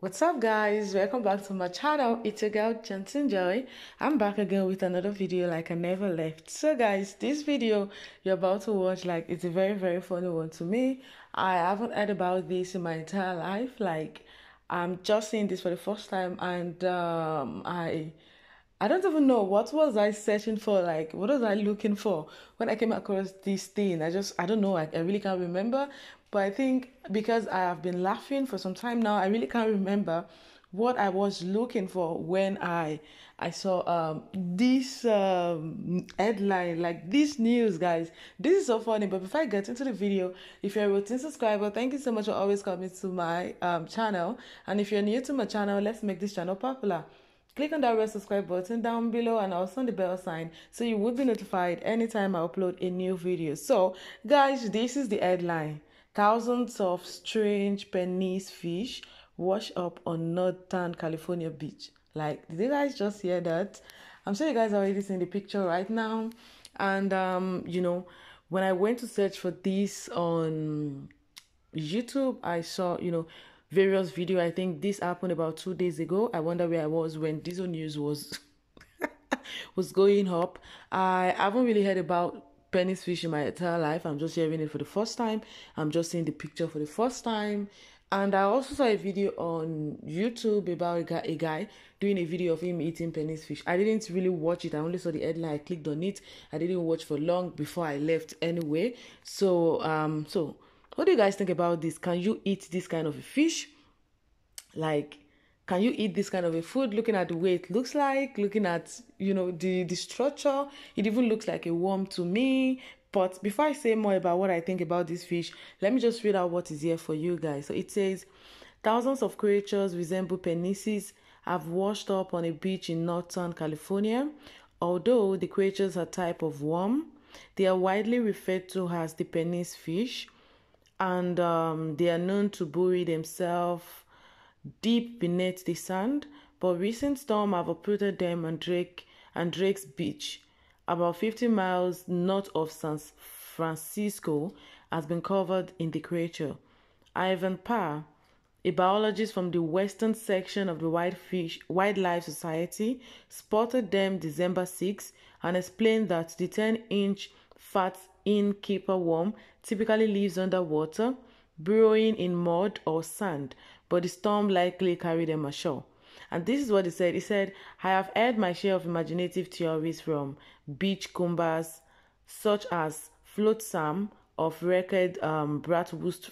What's up guys? Welcome back to my channel. It's your girl Johnson Joy. I'm back again with another video like I never left. So guys, this video you're about to watch like it's a very very funny one to me. I haven't heard about this in my entire life. Like I'm just seeing this for the first time and um I I don't even know what was I searching for, like what was I looking for when I came across this thing. I just I don't know, I, I really can't remember. But I think because I have been laughing for some time now, I really can't remember what I was looking for when I I saw um this um headline like this news guys this is so funny but before I get into the video if you're a routine subscriber thank you so much for always coming to my um channel and if you're new to my channel let's make this channel popular click on that red subscribe button down below and also on the bell sign so you would be notified anytime I upload a new video so guys this is the headline Thousands of strange penis fish wash up on Northern California beach. Like, did you guys just hear that? I'm sure you guys are already seeing the picture right now. And, um, you know, when I went to search for this on YouTube, I saw, you know, various video. I think this happened about two days ago. I wonder where I was when this news was was going up. I haven't really heard about penis fish in my entire life. I'm just hearing it for the first time. I'm just seeing the picture for the first time. And I also saw a video on YouTube about a guy, a guy doing a video of him eating penis fish. I didn't really watch it. I only saw the headline. I clicked on it. I didn't watch for long before I left anyway. So, um, so what do you guys think about this? Can you eat this kind of a fish? Like, can you eat this kind of a food? Looking at the way it looks like looking at you know the the structure it even looks like a worm to me. But before i say more about what i think about this fish let me just read out what is here for you guys. So it says thousands of creatures resemble penises have washed up on a beach in northern california. Although the creatures are type of worm they are widely referred to as the penis fish and um, they are known to bury themselves deep beneath the sand, but recent storms have uprooted them and Drake and Drake's Beach, about 50 miles north of San Francisco, has been covered in the creature. Ivan Parr, a biologist from the western section of the Whitefish Wildlife Society, spotted them December 6 and explained that the 10-inch fat innkeeper worm typically lives underwater, burrowing in mud or sand, but the storm likely carried them ashore. And this is what he said. He said, I have heard my share of imaginative theories from beach combers such as Flotsam of record um, Bratwurst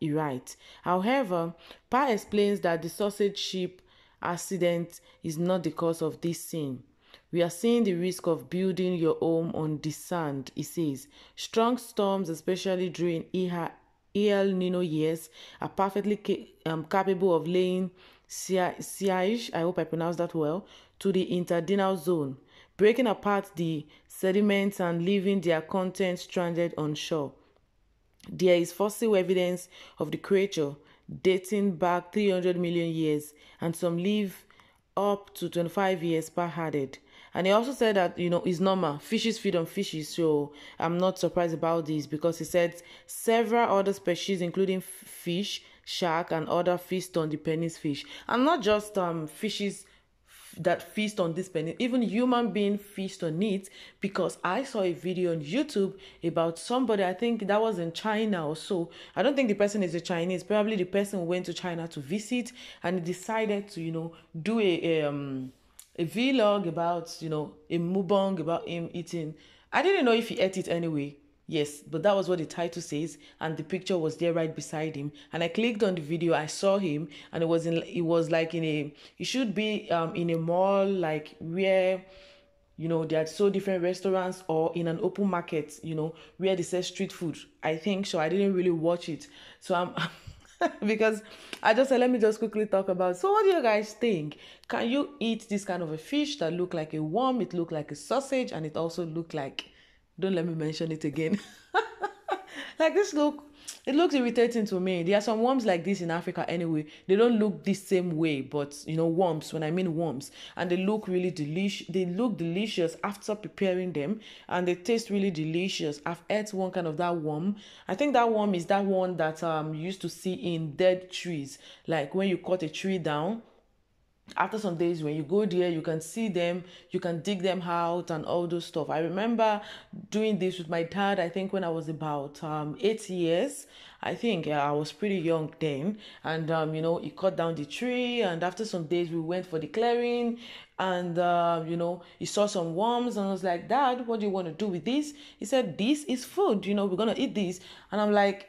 he writes. However, Parr explains that the sausage ship accident is not the cause of this scene. We are seeing the risk of building your home on the sand, he says. Strong storms, especially during El Nino years are perfectly um, capable of laying siege, I hope I pronounced that well, to the interdiurnal zone, breaking apart the sediments and leaving their contents stranded on shore. There is fossil evidence of the creature dating back 300 million years, and some live up to 25 years per headed. And he also said that, you know, it's normal. Fishes feed on fishes. So I'm not surprised about this because he said several other species, including fish, shark, and other feast on the penis fish. And not just um fishes that feast on this penis, even human being feast on it because I saw a video on YouTube about somebody, I think that was in China or so. I don't think the person is a Chinese, probably the person went to China to visit and decided to, you know, do a, a um a vlog about, you know, a mukbang about him eating. I didn't know if he ate it anyway. Yes, but that was what the title says, and the picture was there right beside him. And I clicked on the video, I saw him, and it was in it was like in a it should be um in a mall like where you know there are so different restaurants or in an open market, you know, where they sell street food. I think so. I didn't really watch it. So I'm because I just said, let me just quickly talk about. So, what do you guys think? Can you eat this kind of a fish that look like a worm? It look like a sausage, and it also look like. Don't let me mention it again. like this look, it looks irritating to me. There are some worms like this in Africa anyway. They don't look the same way, but you know, worms, when I mean worms, and they look really delicious. They look delicious after preparing them, and they taste really delicious. I've ate one kind of that worm. I think that worm is that one that um you used to see in dead trees, like when you cut a tree down after some days when you go there you can see them you can dig them out and all those stuff. I remember doing this with my dad i think when i was about um, eight years. I think i was pretty young then. And um, you know he cut down the tree and after some days we went for the clearing and uh, you know he saw some worms and i was like dad what do you want to do with this? He said this is food you know we're gonna eat this. And i'm like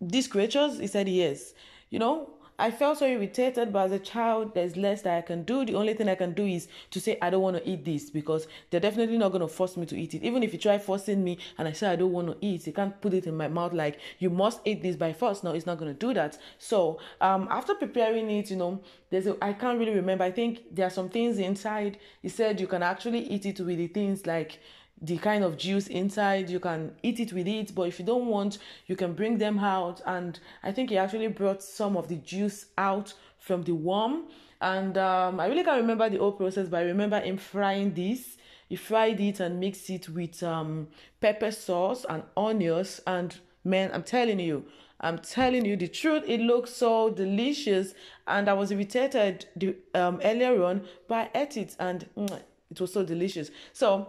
these creatures? He said yes. You know I felt so irritated, but as a child, there's less that I can do. The only thing I can do is to say, I don't want to eat this because they're definitely not going to force me to eat it. Even if you try forcing me and I say, I don't want to eat, you can't put it in my mouth like, you must eat this by force. No, it's not going to do that. So, um, after preparing it, you know, there's a, I can't really remember. I think there are some things inside. He said you can actually eat it with the things like, the kind of juice inside you can eat it with it but if you don't want you can bring them out. And i think he actually brought some of the juice out from the worm. And um, i really can't remember the whole process but i remember him frying this. He fried it and mixed it with um, pepper sauce and onions. And man i'm telling you i'm telling you the truth it looks so delicious. And i was irritated the, um, earlier on but i ate it. And mm, it was so delicious. So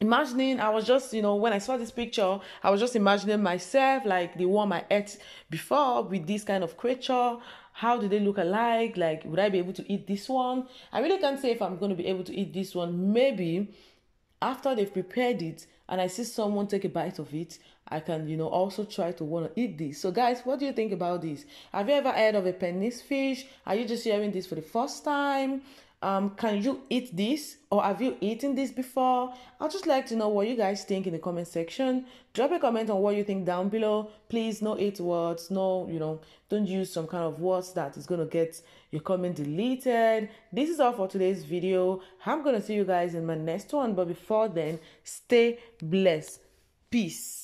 imagining i was just you know when i saw this picture i was just imagining myself like the one i ate before with this kind of creature. How do they look alike? Like would i be able to eat this one? I really can't say if i'm going to be able to eat this one. Maybe after they've prepared it and i see someone take a bite of it i can you know also try to want to eat this. So guys what do you think about this? Have you ever heard of a penis fish? Are you just hearing this for the first time um, can you eat this or have you eaten this before? I'd just like to know what you guys think in the comment section. Drop a comment on what you think down below. Please, no eight words, no, you know, don't use some kind of words that is going to get your comment deleted. This is all for today's video. I'm going to see you guys in my next one, but before then, stay blessed. Peace.